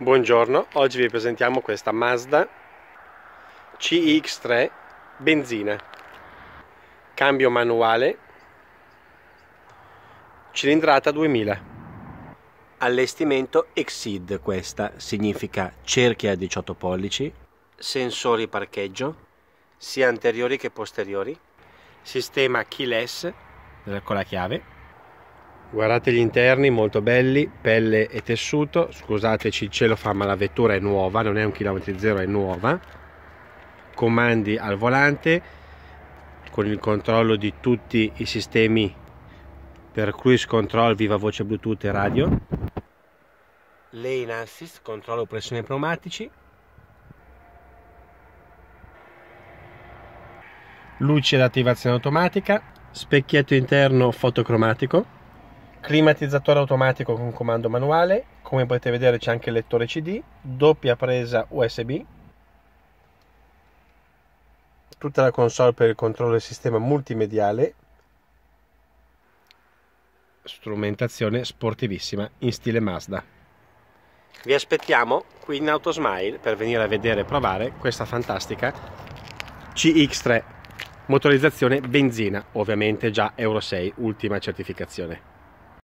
Buongiorno, oggi vi presentiamo questa Mazda CX3 benzina, cambio manuale, cilindrata 2000. Allestimento Exceed questa significa cerchia a 18 pollici, sensori parcheggio, sia anteriori che posteriori, sistema keyless con la chiave guardate gli interni molto belli pelle e tessuto. Scusateci il cielo fa ma la vettura è nuova non è un chilometro zero è nuova. Comandi al volante con il controllo di tutti i sistemi per cruise control viva voce bluetooth e radio. Lane assist controllo pressione pneumatici. Luci ad attivazione automatica specchietto interno fotocromatico climatizzatore automatico con comando manuale. Come potete vedere c'è anche il lettore cd doppia presa usb tutta la console per il controllo del sistema multimediale. Strumentazione sportivissima in stile Mazda. Vi aspettiamo qui in Autosmile per venire a vedere e provare questa fantastica CX3 motorizzazione benzina ovviamente già Euro 6 ultima certificazione